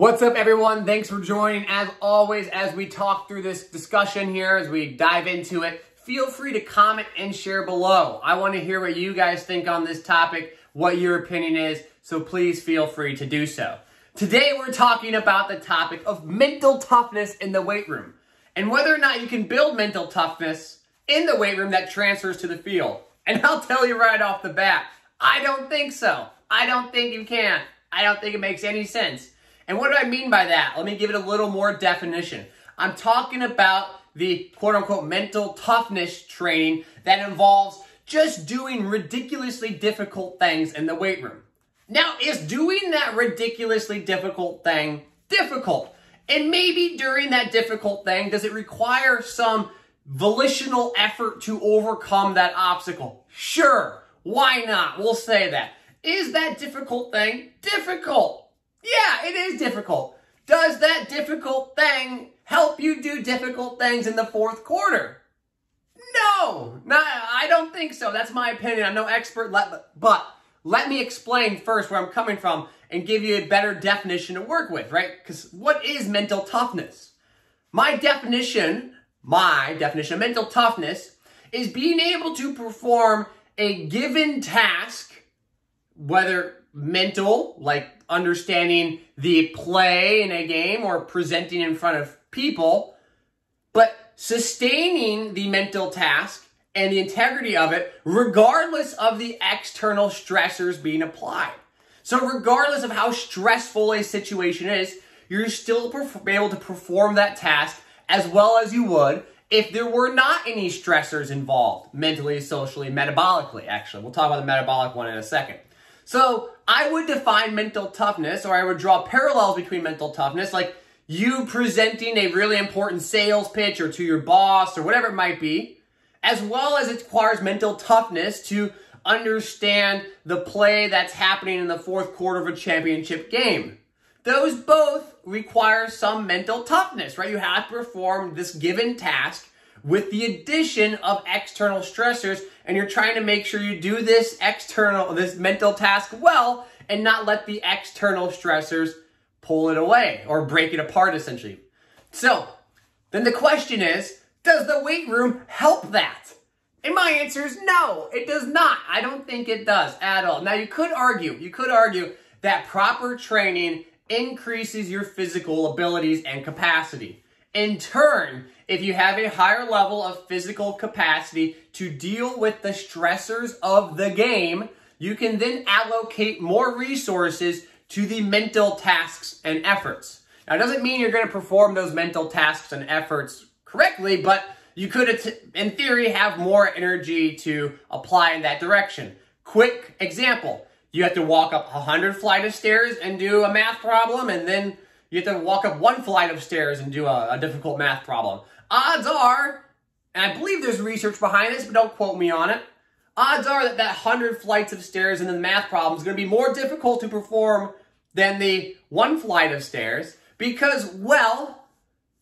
What's up, everyone? Thanks for joining. As always, as we talk through this discussion here, as we dive into it, feel free to comment and share below. I want to hear what you guys think on this topic, what your opinion is, so please feel free to do so. Today, we're talking about the topic of mental toughness in the weight room and whether or not you can build mental toughness in the weight room that transfers to the field. And I'll tell you right off the bat, I don't think so. I don't think you can. I don't think it makes any sense. And what do I mean by that? Let me give it a little more definition. I'm talking about the quote unquote mental toughness training that involves just doing ridiculously difficult things in the weight room. Now, is doing that ridiculously difficult thing difficult? And maybe during that difficult thing, does it require some volitional effort to overcome that obstacle? Sure. Why not? We'll say that. Is that difficult thing difficult? Yeah, it is difficult. Does that difficult thing help you do difficult things in the fourth quarter? No, not, I don't think so. That's my opinion. I'm no expert, but let me explain first where I'm coming from and give you a better definition to work with, right? Because what is mental toughness? My definition, my definition of mental toughness is being able to perform a given task, whether mental, like understanding the play in a game or presenting in front of people, but sustaining the mental task and the integrity of it, regardless of the external stressors being applied. So, regardless of how stressful a situation is, you're still able to perform that task as well as you would if there were not any stressors involved, mentally, socially, metabolically, actually. We'll talk about the metabolic one in a second. So I would define mental toughness, or I would draw parallels between mental toughness, like you presenting a really important sales pitch or to your boss or whatever it might be, as well as it requires mental toughness to understand the play that's happening in the fourth quarter of a championship game. Those both require some mental toughness, right? You have to perform this given task with the addition of external stressors and you're trying to make sure you do this external this mental task well and not let the external stressors pull it away or break it apart essentially. So then the question is does the weight room help that? And my answer is no it does not. I don't think it does at all. Now you could argue you could argue that proper training increases your physical abilities and capacity in turn, if you have a higher level of physical capacity to deal with the stressors of the game, you can then allocate more resources to the mental tasks and efforts. Now, it doesn't mean you're going to perform those mental tasks and efforts correctly, but you could, in theory, have more energy to apply in that direction. Quick example. You have to walk up 100 flight of stairs and do a math problem and then you have to walk up one flight of stairs and do a, a difficult math problem. Odds are, and I believe there's research behind this, but don't quote me on it. Odds are that that 100 flights of stairs and the math problem is going to be more difficult to perform than the one flight of stairs because, well,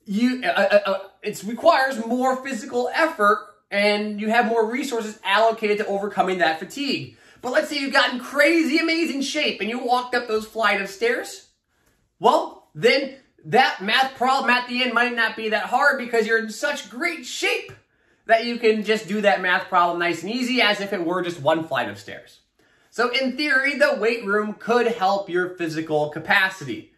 you uh, uh, uh, it requires more physical effort and you have more resources allocated to overcoming that fatigue. But let's say you've gotten crazy amazing shape and you walked up those flight of stairs. Well, then that math problem at the end might not be that hard because you're in such great shape that you can just do that math problem nice and easy as if it were just one flight of stairs. So in theory, the weight room could help your physical capacity.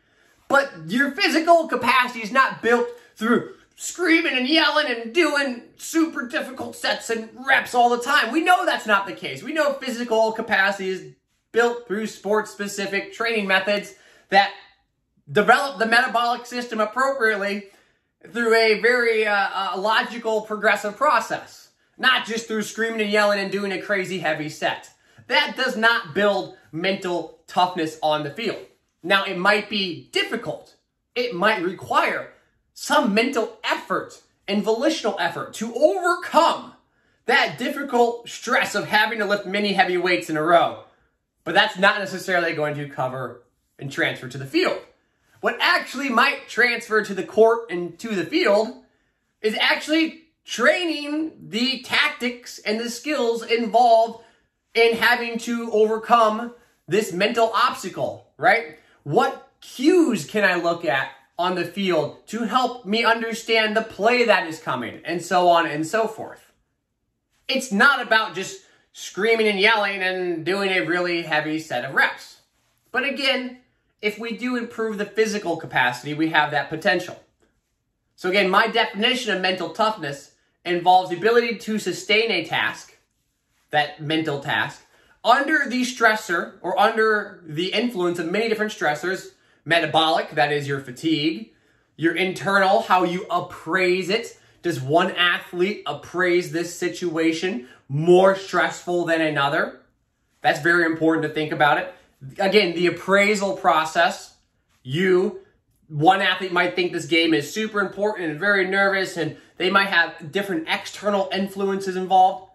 But your physical capacity is not built through screaming and yelling and doing super difficult sets and reps all the time. We know that's not the case. We know physical capacity is built through sports specific training methods that develop the metabolic system appropriately through a very uh, uh, logical, progressive process, not just through screaming and yelling and doing a crazy heavy set. That does not build mental toughness on the field. Now, it might be difficult. It might require some mental effort and volitional effort to overcome that difficult stress of having to lift many heavy weights in a row. But that's not necessarily going to cover and transfer to the field. What actually might transfer to the court and to the field is actually training the tactics and the skills involved in having to overcome this mental obstacle, right? What cues can I look at on the field to help me understand the play that is coming, and so on and so forth. It's not about just screaming and yelling and doing a really heavy set of reps. But again, if we do improve the physical capacity, we have that potential. So again, my definition of mental toughness involves the ability to sustain a task, that mental task, under the stressor or under the influence of many different stressors, metabolic, that is your fatigue, your internal, how you appraise it. Does one athlete appraise this situation more stressful than another? That's very important to think about it. Again, the appraisal process, you, one athlete might think this game is super important and very nervous, and they might have different external influences involved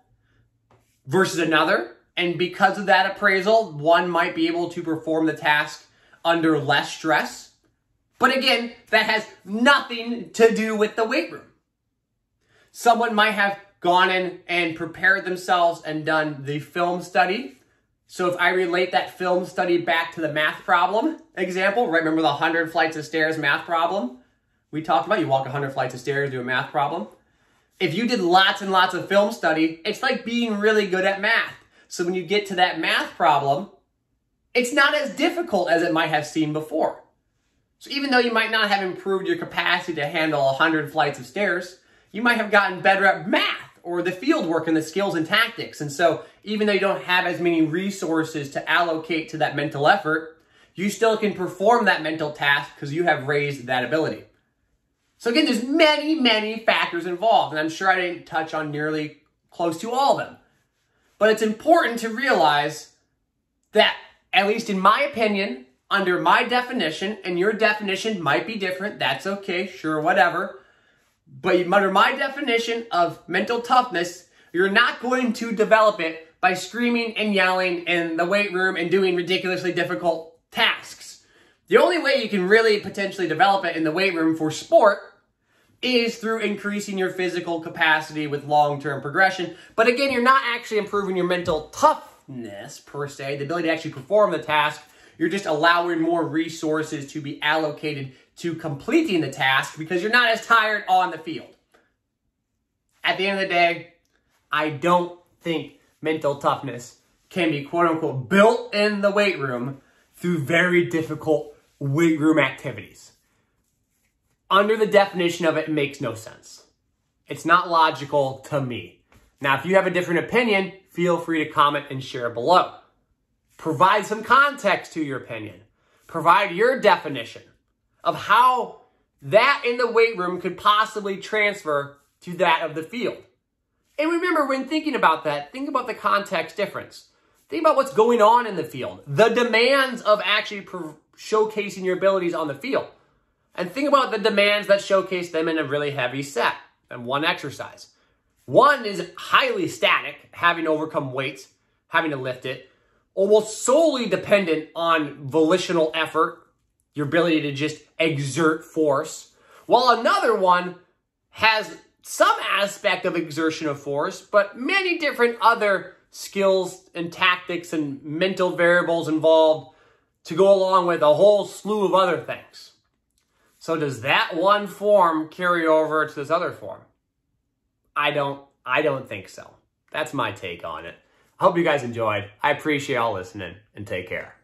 versus another. And because of that appraisal, one might be able to perform the task under less stress. But again, that has nothing to do with the weight room. Someone might have gone in and prepared themselves and done the film study. So if I relate that film study back to the math problem example, right? Remember the 100 flights of stairs math problem? We talked about you walk 100 flights of stairs, do a math problem. If you did lots and lots of film study, it's like being really good at math. So when you get to that math problem, it's not as difficult as it might have seemed before. So even though you might not have improved your capacity to handle 100 flights of stairs, you might have gotten better at math or the field work and the skills and tactics. And so even though you don't have as many resources to allocate to that mental effort, you still can perform that mental task because you have raised that ability. So again, there's many, many factors involved, and I'm sure I didn't touch on nearly close to all of them. But it's important to realize that, at least in my opinion, under my definition, and your definition might be different, that's okay, sure, whatever. But under my definition of mental toughness, you're not going to develop it by screaming and yelling in the weight room and doing ridiculously difficult tasks. The only way you can really potentially develop it in the weight room for sport is through increasing your physical capacity with long-term progression. But again, you're not actually improving your mental toughness per se, the ability to actually perform the task. You're just allowing more resources to be allocated to completing the task because you're not as tired on the field. At the end of the day, I don't think mental toughness can be quote unquote built in the weight room through very difficult weight room activities. Under the definition of it, it makes no sense. It's not logical to me. Now, if you have a different opinion, feel free to comment and share below. Provide some context to your opinion. Provide your definition of how that in the weight room could possibly transfer to that of the field. And remember, when thinking about that, think about the context difference. Think about what's going on in the field, the demands of actually showcasing your abilities on the field. And think about the demands that showcase them in a really heavy set and one exercise. One is highly static, having to overcome weights, having to lift it, almost solely dependent on volitional effort your ability to just exert force, while another one has some aspect of exertion of force, but many different other skills and tactics and mental variables involved to go along with a whole slew of other things. So does that one form carry over to this other form? I don't I don't think so. That's my take on it. I hope you guys enjoyed. I appreciate y'all listening and take care.